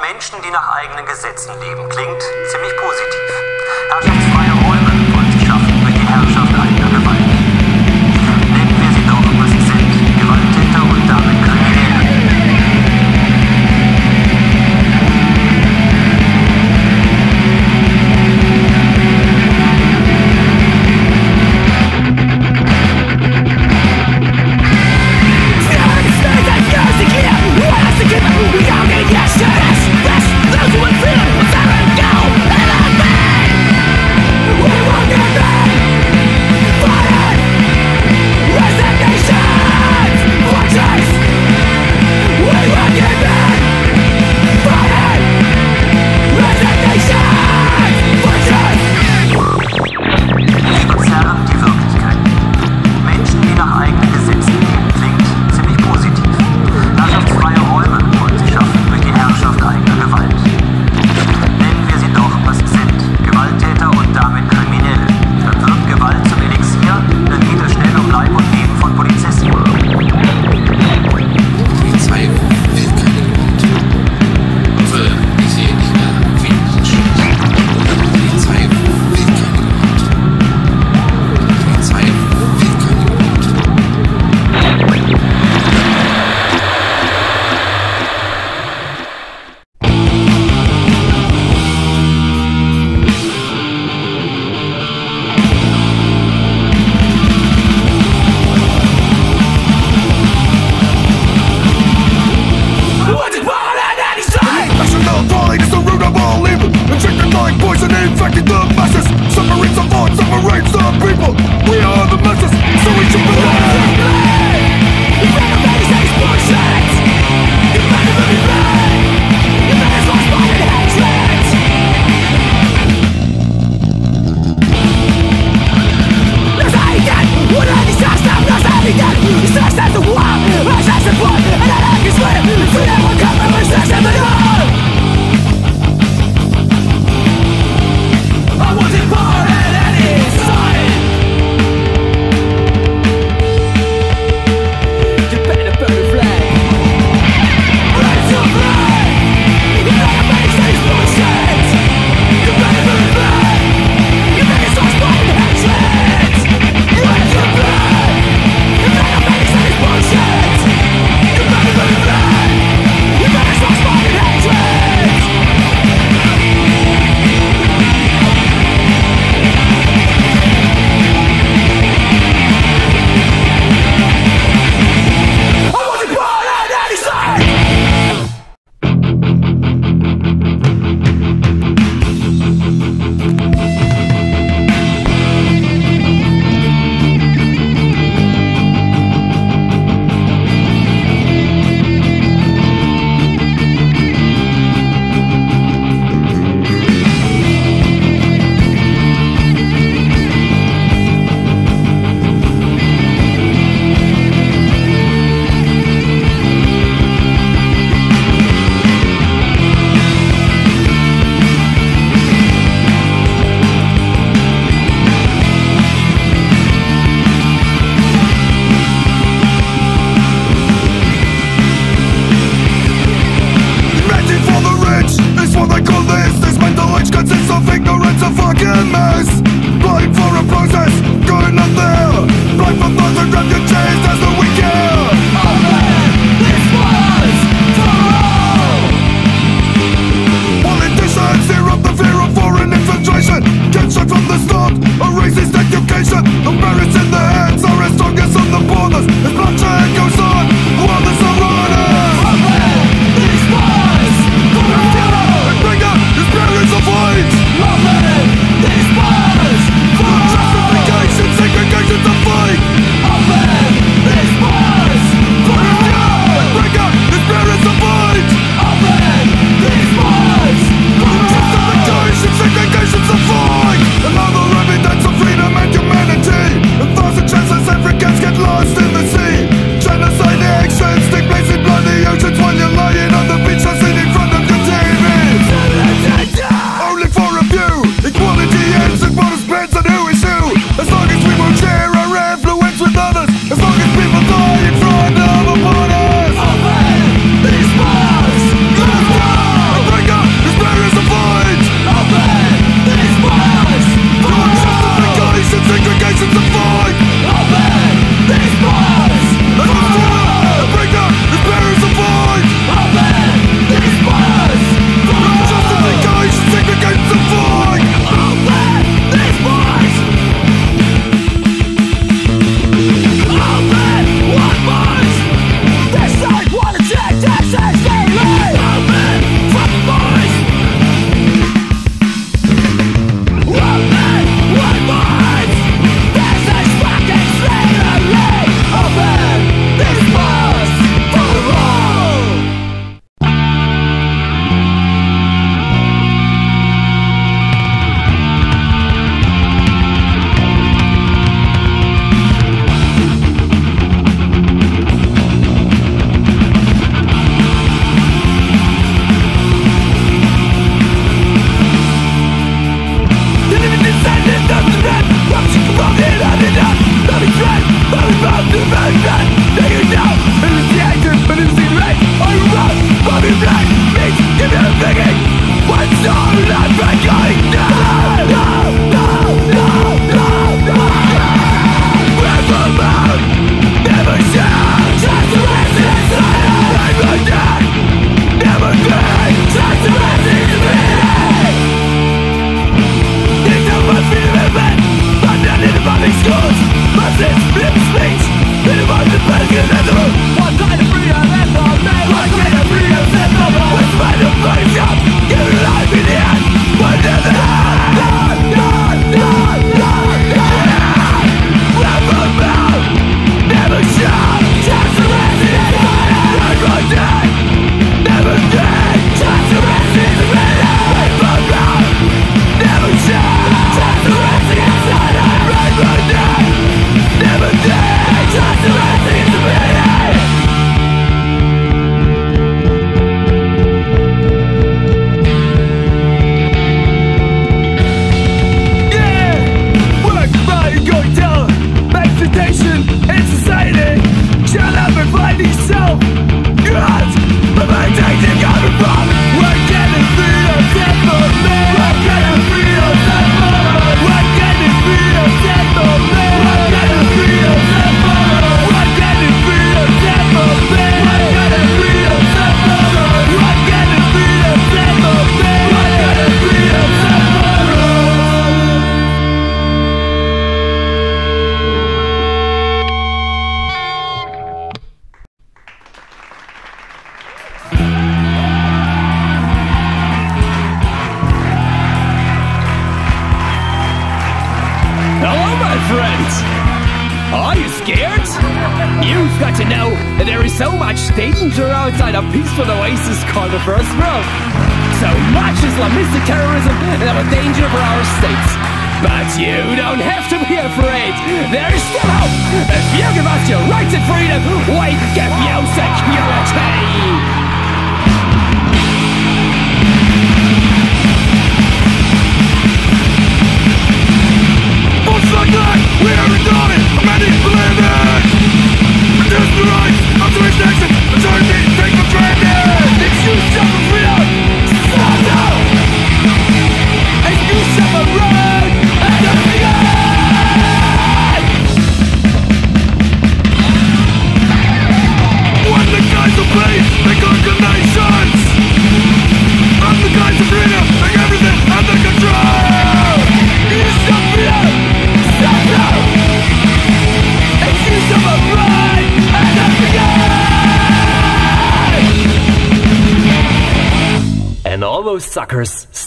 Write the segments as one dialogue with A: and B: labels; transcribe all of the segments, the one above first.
A: Menschen, die nach eigenen Gesetzen leben, klingt ziemlich positiv. Herrschaftsfreie Räume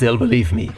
B: still
C: believe
D: me.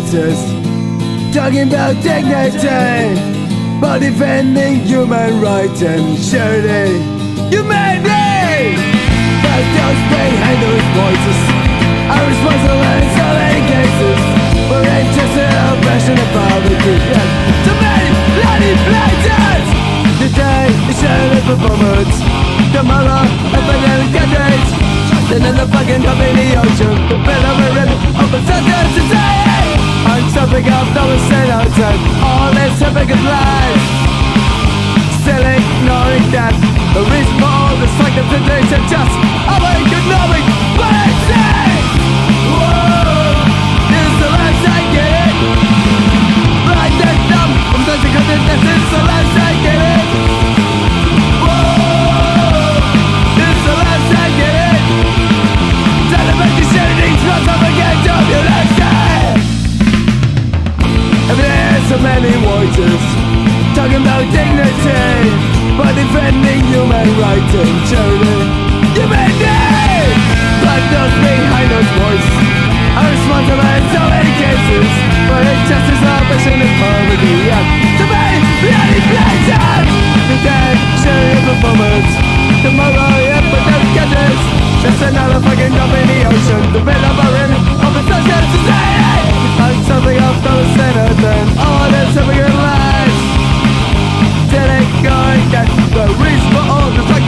B: voices Talking about dignity But defending human rights and surely Humanity. But those behind those voices Are responsible in so many cases For injustice and oppression and poverty And so many bloody places. Today is surely performance. Tomorrow, a epidemic and Then another fucking company ocean. But better we're in open society on something I've never seen on time All this hypocrite lies Still ignoring that. The reason for all this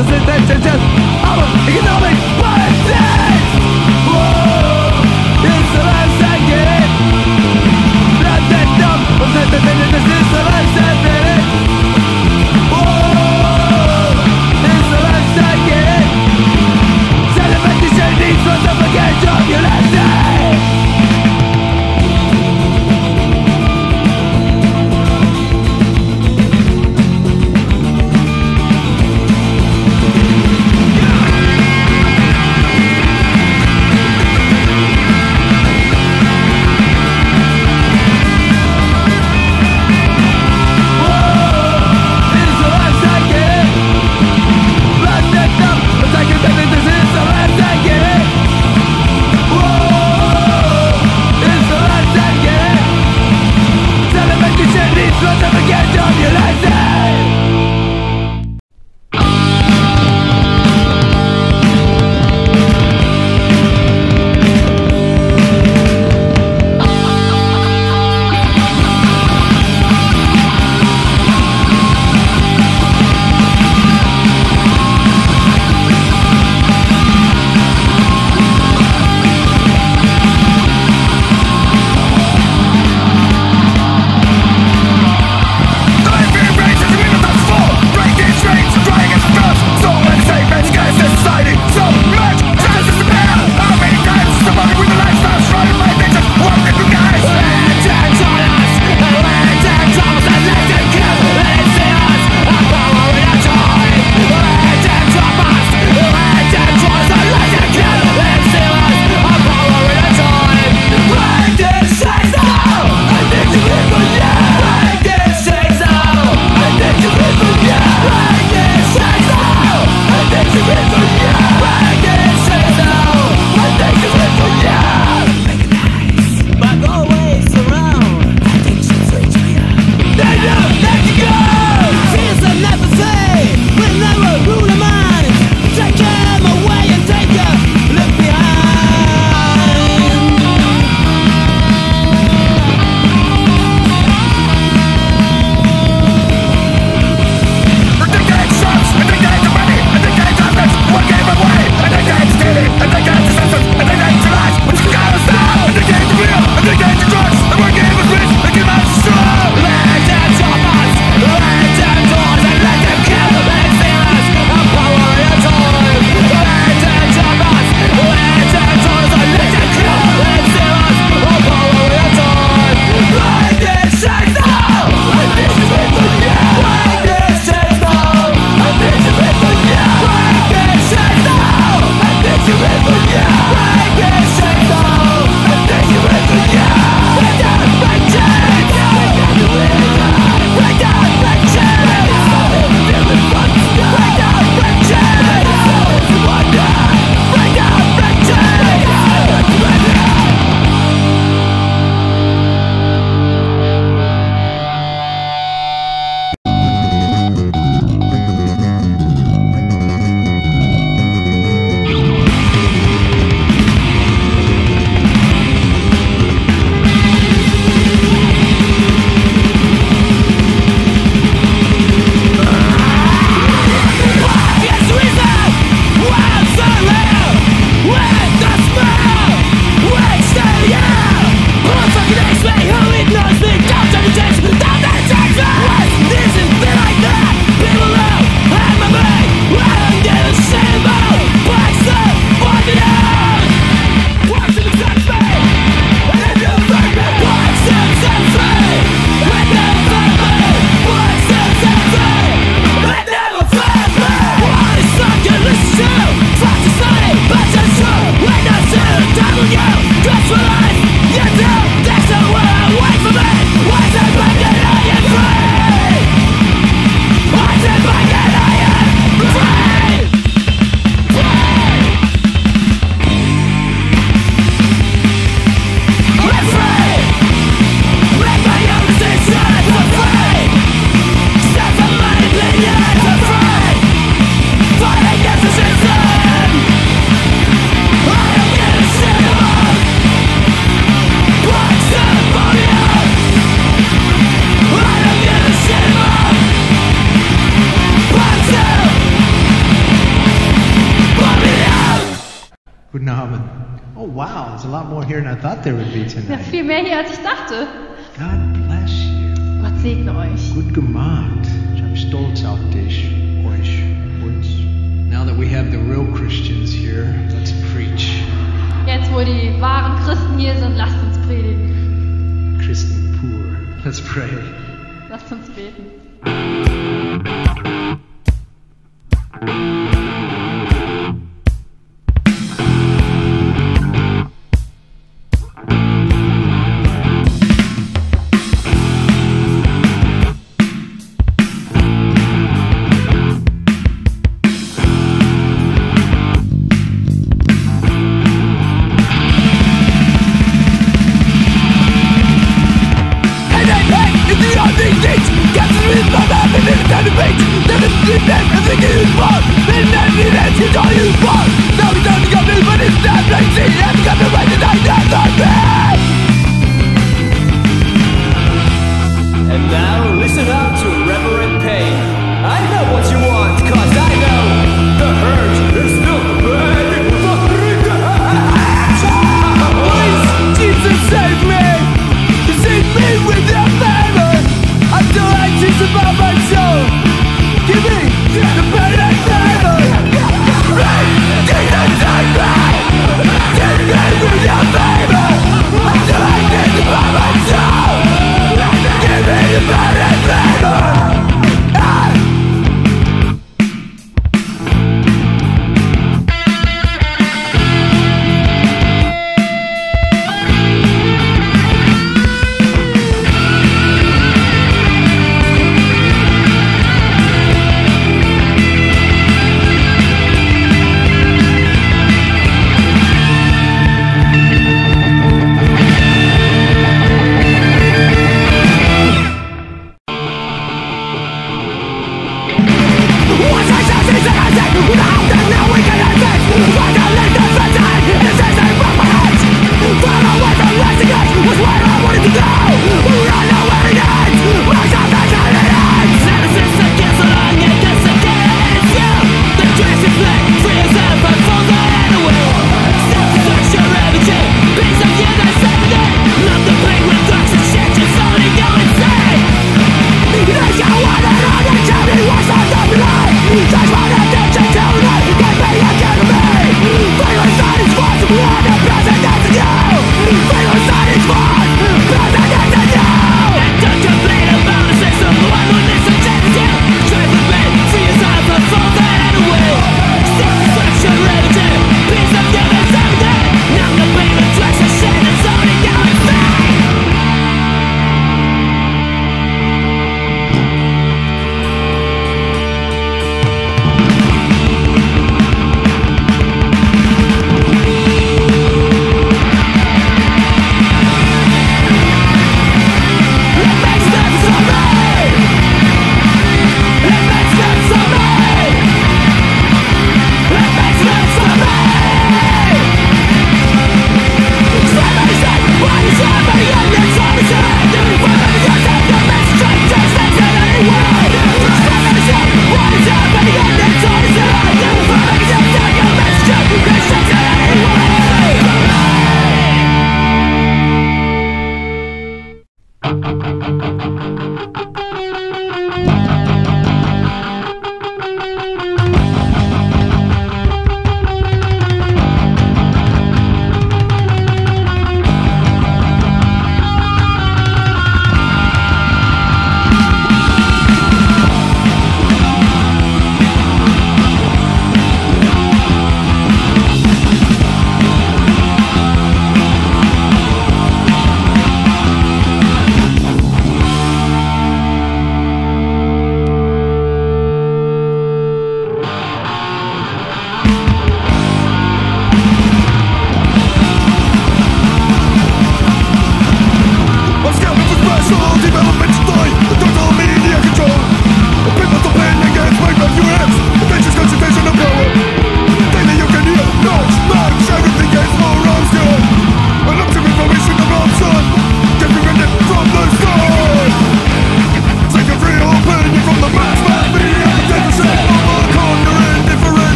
B: Cause it's,
E: just wow. There's a lot more here than I thought there would be tonight.
B: Ja, viel mehr hier, als ich dachte.
E: God bless you.
B: Gott segne euch.
E: Gut gemacht. I'm stolz auf dich, euch, uns. Now that we have the real Christians here, let's preach.
B: Jetzt, wo die wahren Christen hier sind, lasst uns predigen.
E: Christen pur. Let's pray.
B: Lasst uns beten.